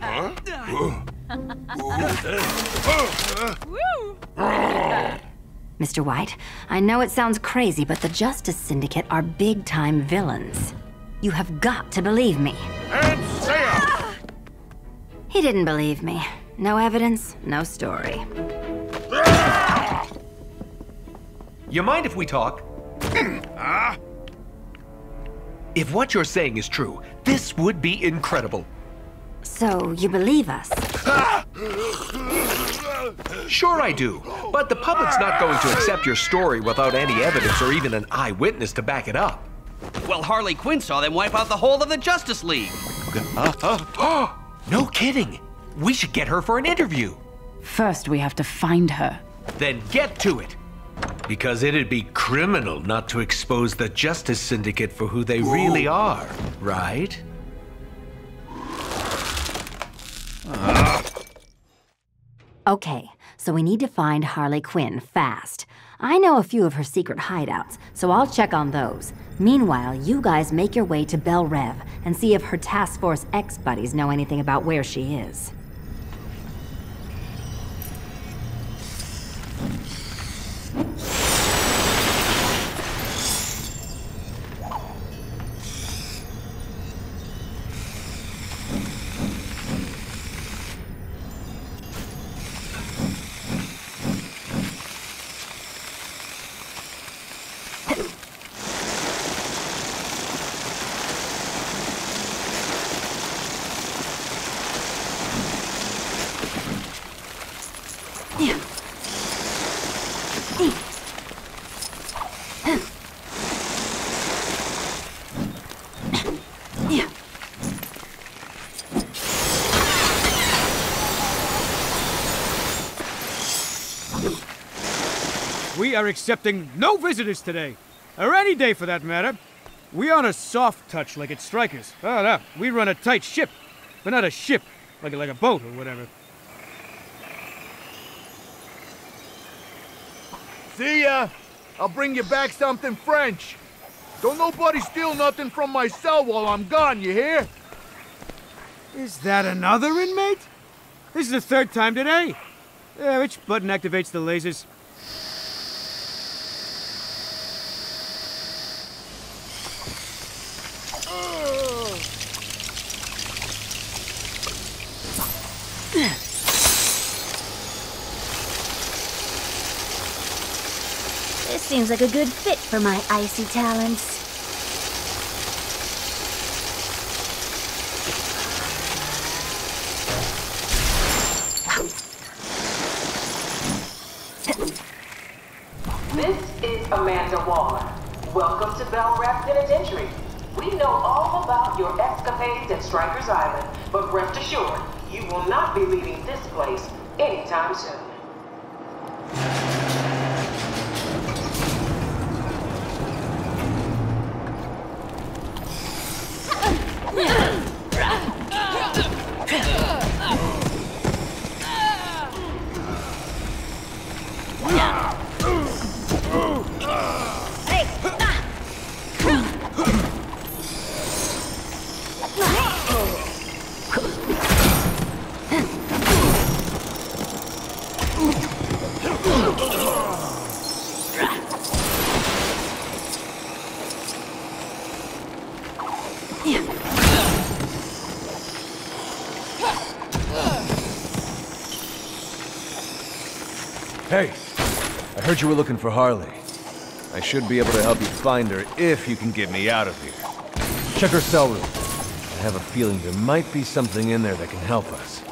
Mr. White, I know it sounds crazy, but the Justice Syndicate are big-time villains. You have got to believe me. And Saya! He didn't believe me. No evidence, no story. You mind if we talk? Ah! If what you're saying is true, this would be incredible. So, you believe us? Sure I do, but the public's not going to accept your story without any evidence or even an eyewitness to back it up. Well, Harley Quinn saw them wipe out the whole of the Justice League. No kidding. We should get her for an interview. First, we have to find her. Then get to it. Because it'd be criminal not to expose the Justice Syndicate for who they really are, right? Okay, so we need to find Harley Quinn fast. I know a few of her secret hideouts, so I'll check on those. Meanwhile, you guys make your way to Belle Reve and see if her Task Force X buddies know anything about where she is. Are accepting no visitors today, or any day for that matter. We're on a soft touch like at Stryker's. Oh, no, we run a tight ship, but not a ship, like, like a boat or whatever. See ya! I'll bring you back something French. Don't nobody steal nothing from my cell while I'm gone, you hear? Is that another inmate? This is the third time today. Yeah, which button activates the lasers? This seems like a good fit for my icy talents. This is Amanda Waller. Welcome to Belle Reve Penitentiary. We know all about your escapades at Stryker's Island, but rest assured, you will not be leaving this place anytime soon. Heard you were looking for Harley. I should be able to help you find her if you can get me out of here. Check her cell room. I have a feeling there might be something in there that can help us.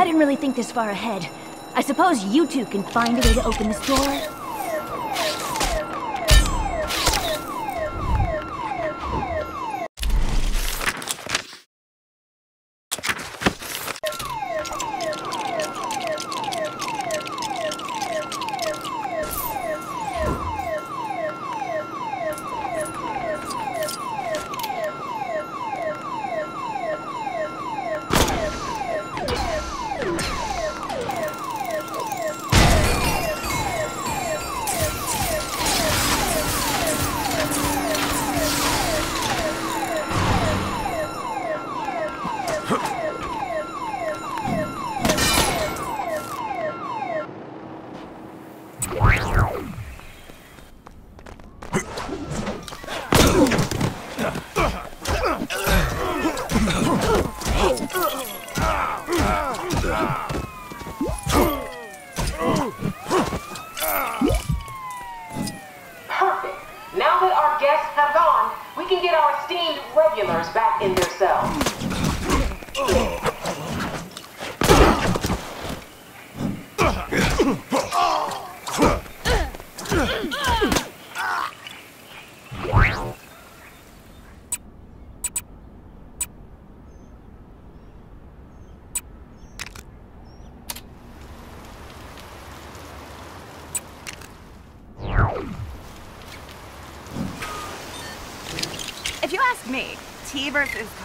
I didn't really think this far ahead. I suppose you two can find a way to open this door?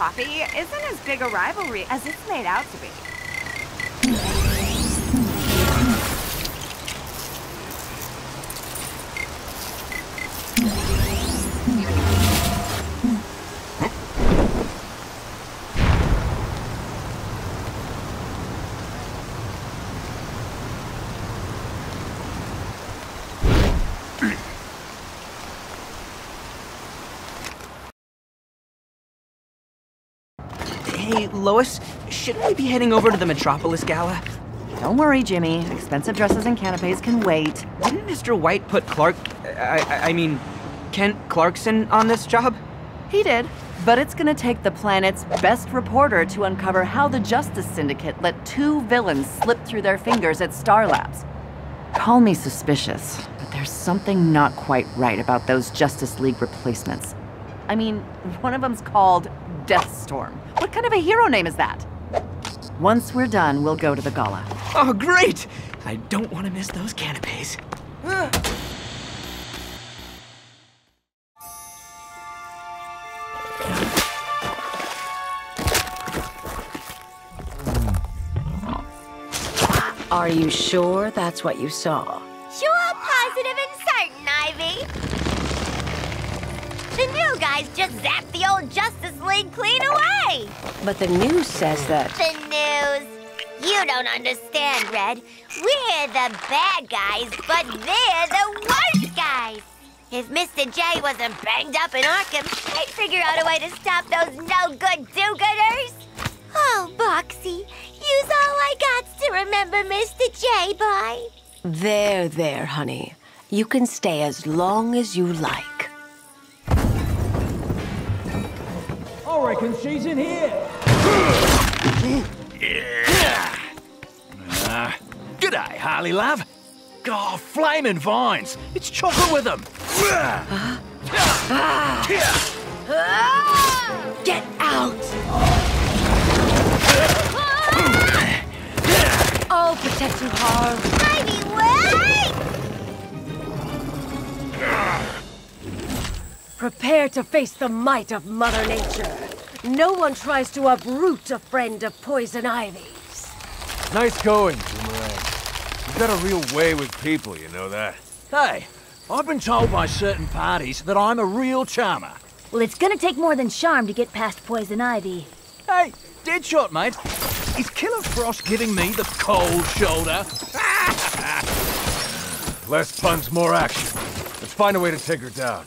Coffee isn't as big a rivalry as it's made out to be. Hey, Lois, shouldn't we be heading over to the Metropolis Gala? Don't worry, Jimmy. Expensive dresses and canapes can wait. Didn't Mr. White put Clark, I, I, I mean, Kent Clarkson on this job? He did. But it's gonna take the planet's best reporter to uncover how the Justice Syndicate let two villains slip through their fingers at Star Labs. Call me suspicious, but there's something not quite right about those Justice League replacements. I mean, one of them's called Deathstorm. What kind of a hero name is that? Once we're done, we'll go to the gala. Oh, great! I don't want to miss those canapes. Are you sure that's what you saw? Sure, positive and certain, Ivy. The new guys just zapped the old Justice League clean away. But the news says that. The news. You don't understand, Red. We're the bad guys, but they're the worst guys. If Mr. J wasn't banged up in Arkham, I'd figure out a way to stop those no-good do-gooders. Oh, Boxy, use all I got to remember Mr. J by. There, there, honey. You can stay as long as you like. I reckon she's in here. Uh, g'day, Harley love. Oh, flaming vines. It's chocolate with them. Get out! I'll protect you, Harl. Ivy, wait! Prepare to face the might of Mother Nature. No one tries to uproot a friend of Poison Ivy's. Nice going, Boomerang. You've got a real way with people, you know that? Hey, I've been told by certain parties that I'm a real charmer. Well, it's gonna take more than charm to get past Poison Ivy. Hey, Deadshot, mate. Is Killer Frost giving me the cold shoulder? Less puns, more action. Let's find a way to take her down.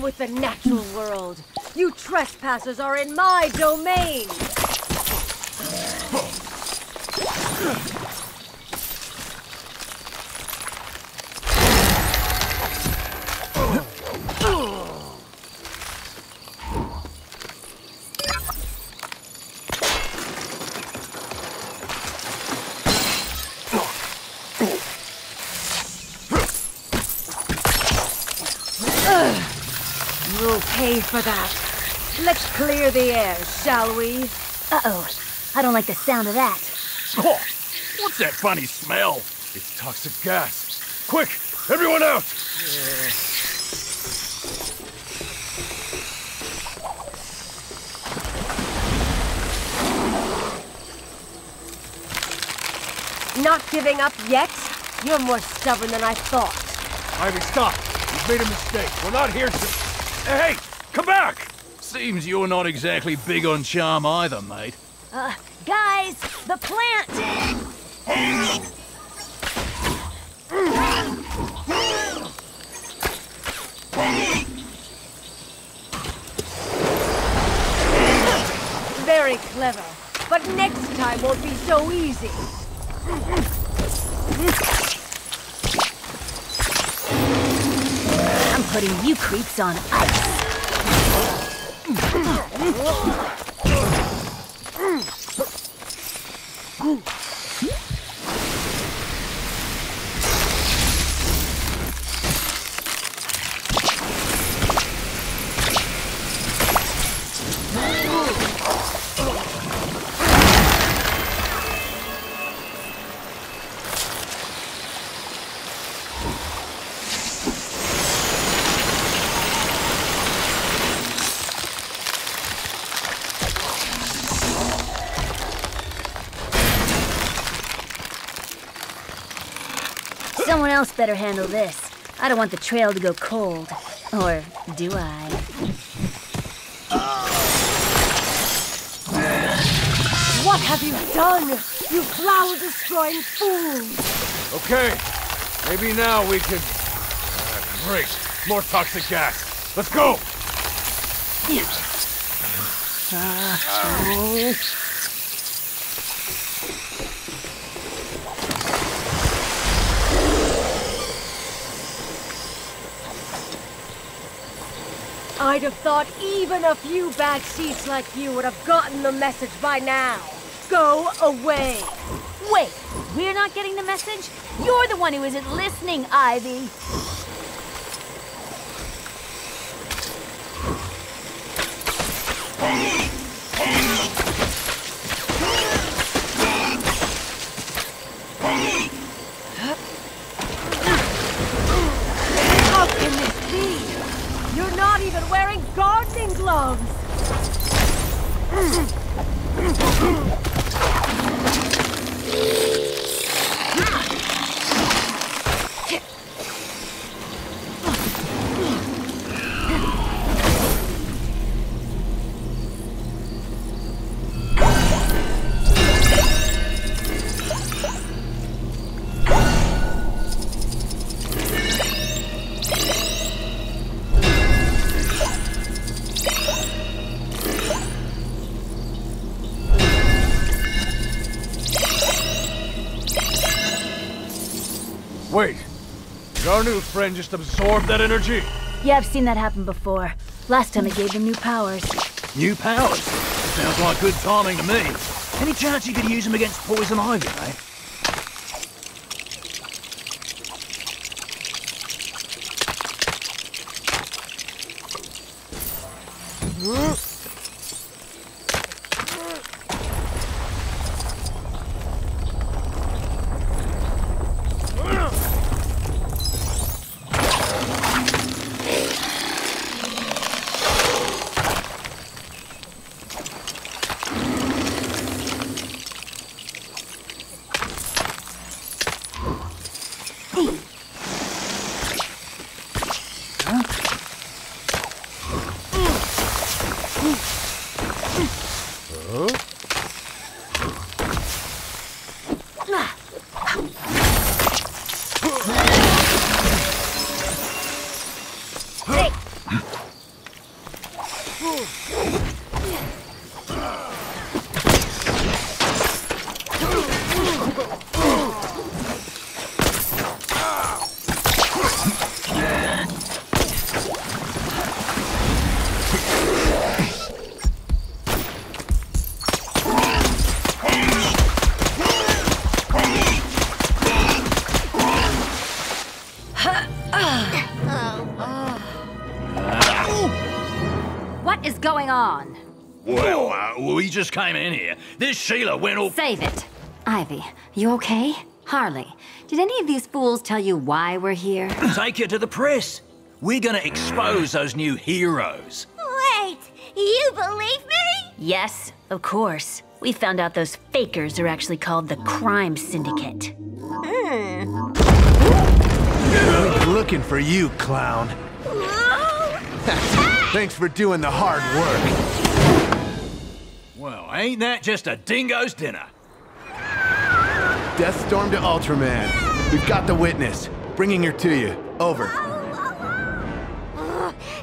With the natural world. You trespassers are in my domain. For that. Let's clear the air, shall we? Uh-oh. I don't like the sound of that. Oh, what's that funny smell? It's toxic gas. Quick, everyone out! Not giving up yet? You're more stubborn than I thought. Ivy, stop! You've made a mistake. We're not here to... Hey, come back! Seems you're not exactly big on charm either, mate. Uh, guys, the plant! Very clever. But next time won't be so easy. I'm putting you creeps on ice. Else better handle this. I don't want the trail to go cold. Or do I? What have you done? You flower-destroying fool! Okay, maybe now we can... Ah, great, more toxic gas. Let's go! I'd have thought even a few bad seeds like you would have gotten the message by now. Go away. Wait, we're not getting the message? You're the one who isn't listening, Ivy. Wait, did our new friend just absorb that energy? Yeah, I've seen that happen before. Last time it gave him new powers. New powers? Sounds like good timing to me. Any chance you could use them against poison ivy, eh? Just came in here. This Sheila went all... Save it. Ivy, you okay? Harley, did any of these fools tell you why we're here? Take you to the press. We're gonna expose those new heroes. Wait, you believe me? Yes, of course. We found out those fakers are actually called the Crime Syndicate. Hmm. We've looking for you, clown. Thanks for doing the hard work. Well, ain't that just a dingo's dinner? Deathstorm to Ultraman. We've got the witness. Bringing her to you. Over.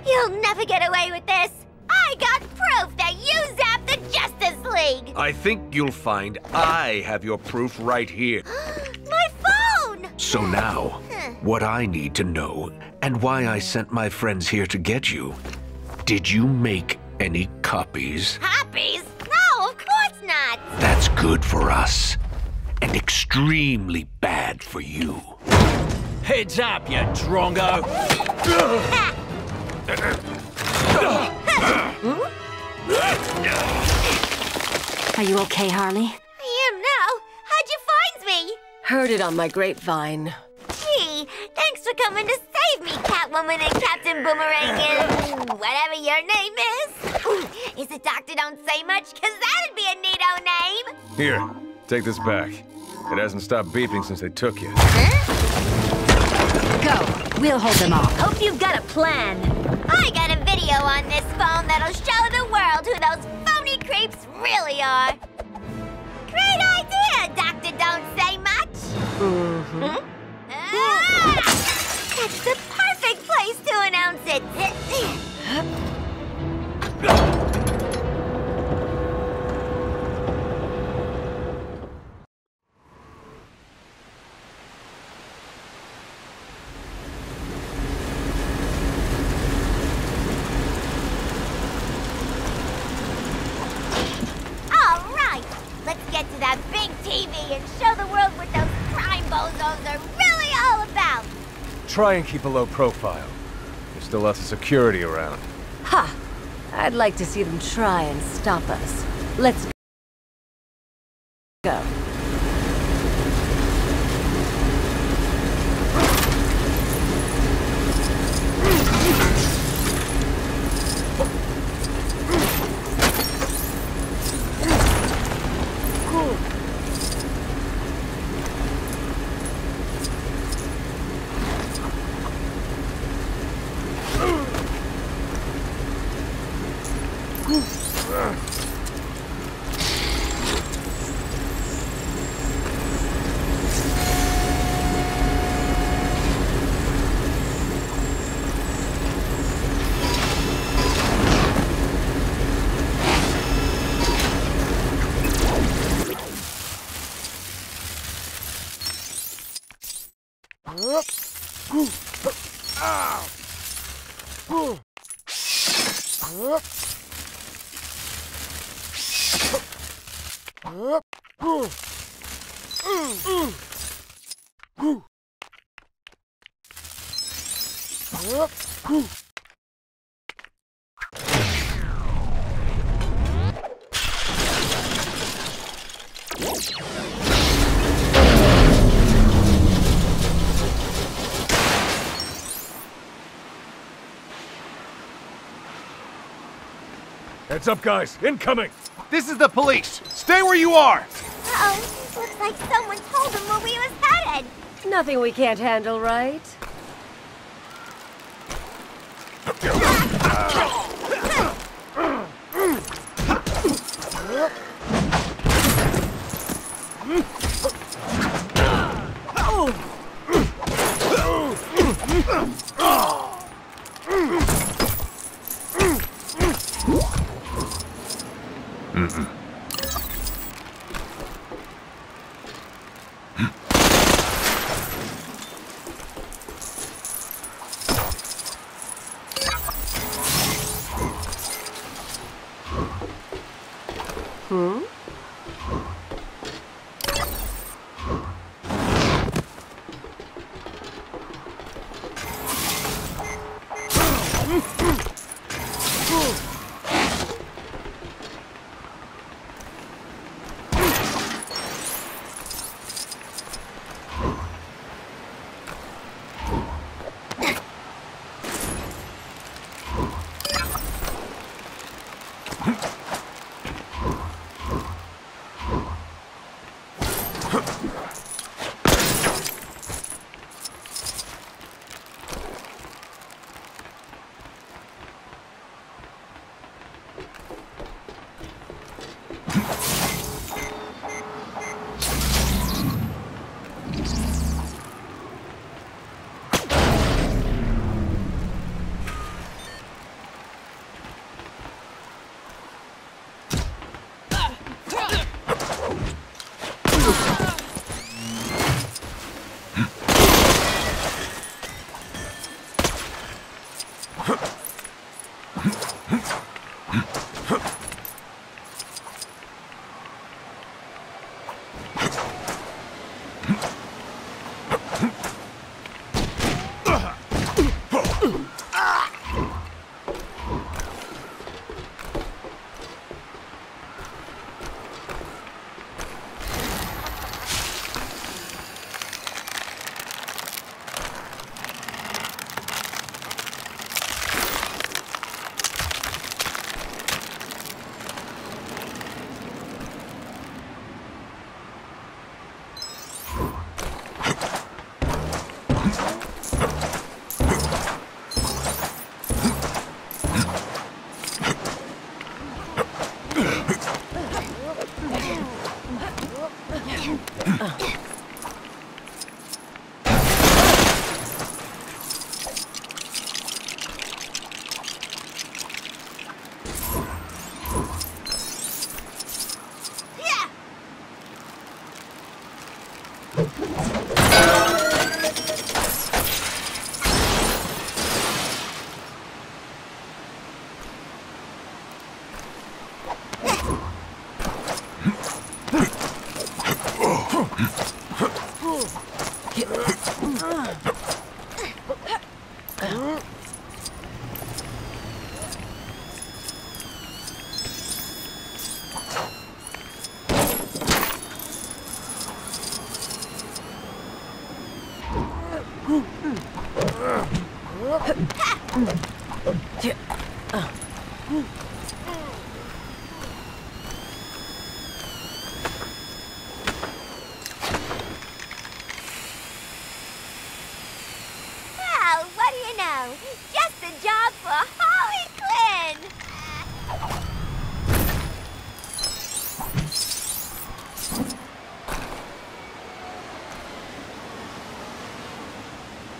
You'll never get away with this. I got proof that you zapped the Justice League. I think you'll find I have your proof right here. My phone! So now, what I need to know, and why I sent my friends here to get you. Did you make any copies? Copies? That's good for us, and extremely bad for you. Heads up, you drongo. Are you okay, Harley? I am now. How'd you find me? Heard it on my grapevine. Gee, thanks for coming to save me, Catwoman and Captain Boomerang and whatever your name is. Is it Doctor Don't Say Much? Cause that'd be a neato name. Here, take this back. It hasn't stopped beeping since they took you. Go. We'll hold them off. Hope you've got a plan. I got a video on this phone that'll show the world who those phony creeps really are. Great idea, Doctor Don't Say Much. Mm-hmm. That's the perfect place to announce it. All right, let's get to that big TV and show the world what those try and keep a low profile. There's still lots of security around. Ha! I'd like to see them try and stop us. Let's go. Heads up, guys. Incoming! This is the police. Stay where you are. Uh-oh. Looks like someone told him where we was headed. Nothing we can't handle, right?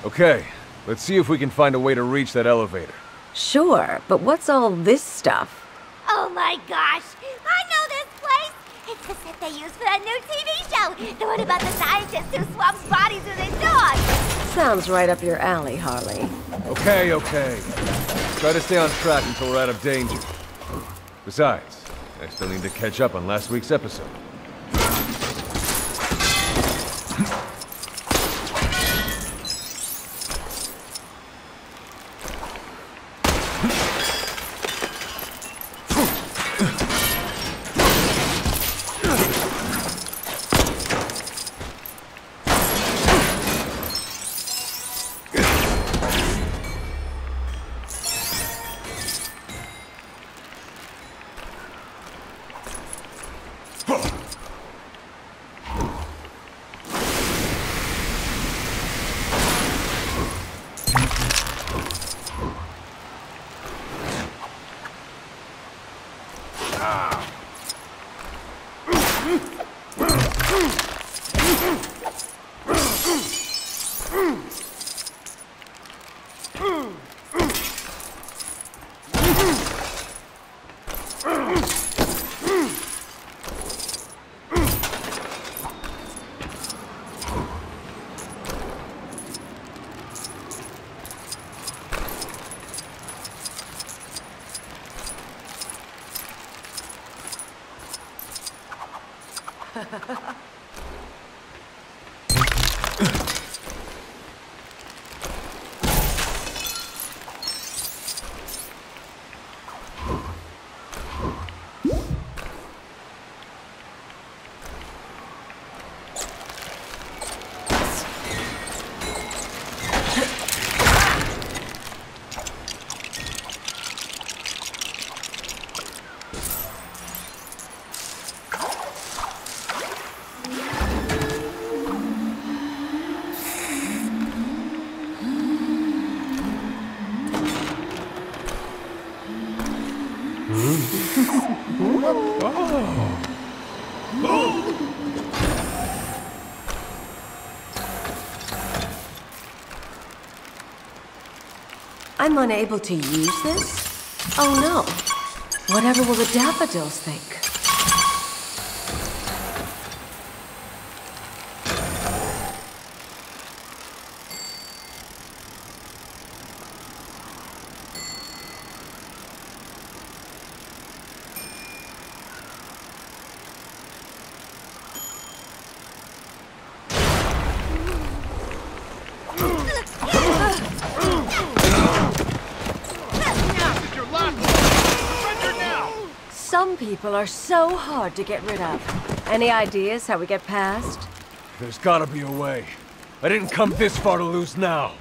Okay, let's see if we can find a way to reach that elevator. Sure, but what's all this stuff? Oh my gosh! I know this place! It's the set they use for that new TV show! The one about the scientist who swaps bodies with his dog! Sounds right up your alley, Harley. Okay, okay. Try to stay on track until we're out of danger. Besides, I still need to catch up on last week's episode. I'm unable to use this? Oh no. Whatever will the daffodils think? Some people are so hard to get rid of. Any ideas how we get past? There's gotta be a way. I didn't come this far to lose now.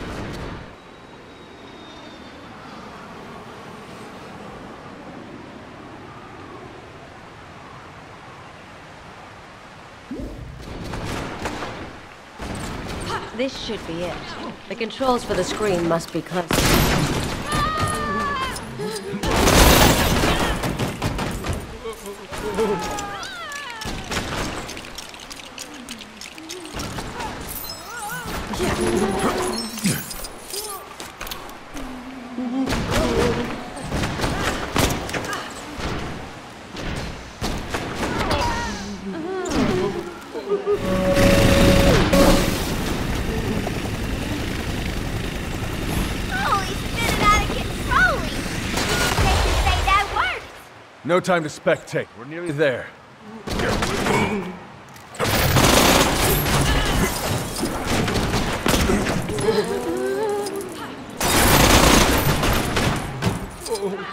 This should be it. The controls for the screen must be close. No time to spectate. We're nearly there.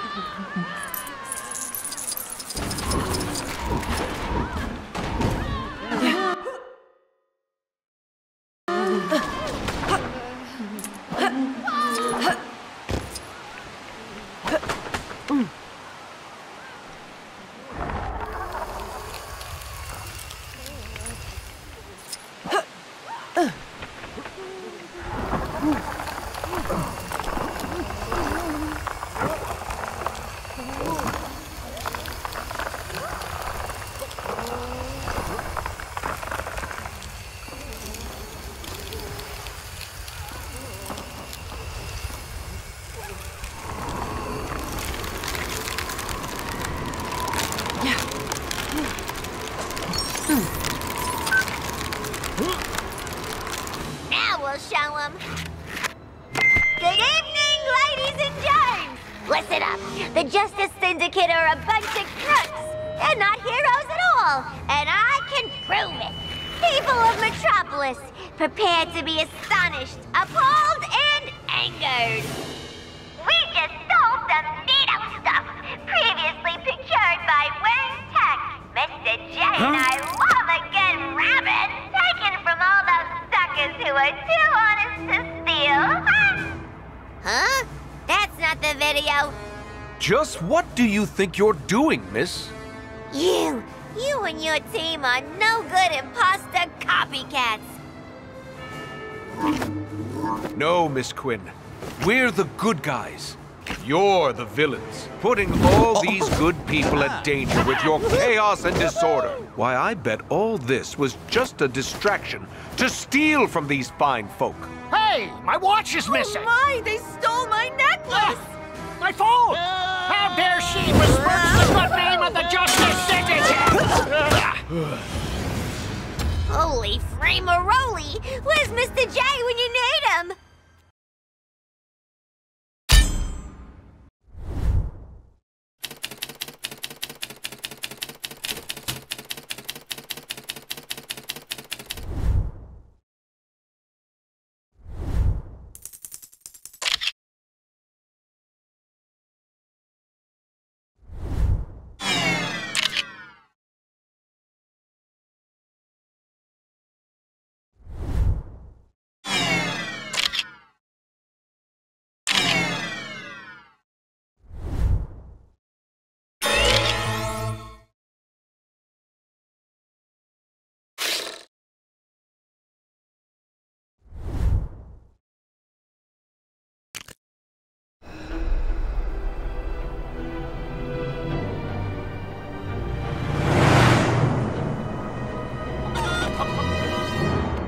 Now we'll show them. Good evening, ladies and gents. Listen up. The Justice Syndicate are a bunch of crooks. They're not heroes at all, and I can prove it. People of Metropolis, prepare to be astonished, appalled, and angered. We just stole some neato stuff, previously procured by Wayne Tech. Mr. J and I who are too honest to steal. huh? That's not the video. Just what do you think you're doing, miss? You, you and your team are no good imposter copycats. No, Miss Quinn. We're the good guys. You're the villains, putting all oh. these good people at danger with your chaos and disorder. Why, I bet all this was just a distraction to steal from these fine folk. Hey, my watch is oh missing. Oh my, they stole my necklace! Ah, my phone! How dare she besmirch the good name of the Justice Syndicate! Holy framaroli! Where's Mr. J when you need him?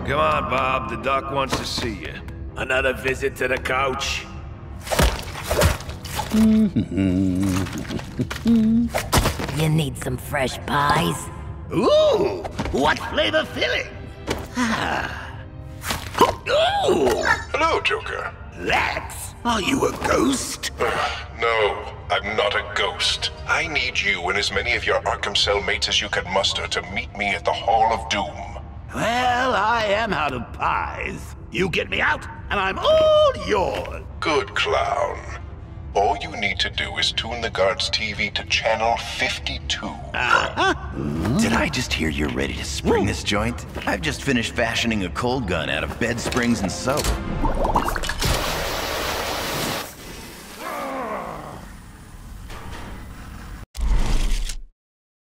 Come on, Bob. The doc wants to see you. Another visit to the couch? You need some fresh pies? Ooh, what flavor filling? Ah. Ooh, Hello, Joker. Lex, are you a ghost? No, I'm not a ghost. I need you and as many of your Arkham Cell mates as you can muster to meet me at the Hall of Doom. Well, I am out of pies. You get me out, and I'm all yours. Good clown. All you need to do is tune the guard's TV to channel 52. Uh-huh. Did I just hear you're ready to spring this joint? I've just finished fashioning a cold gun out of bed springs and soap.